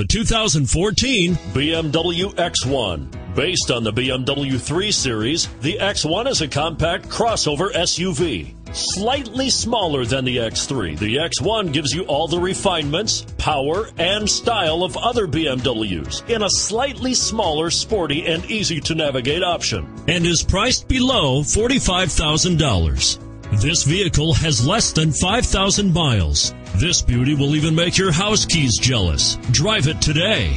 The 2014 BMW X1. Based on the BMW 3 Series, the X1 is a compact crossover SUV. Slightly smaller than the X3, the X1 gives you all the refinements, power, and style of other BMWs in a slightly smaller, sporty, and easy to navigate option. And is priced below $45,000. This vehicle has less than 5,000 miles. This beauty will even make your house keys jealous. Drive it today.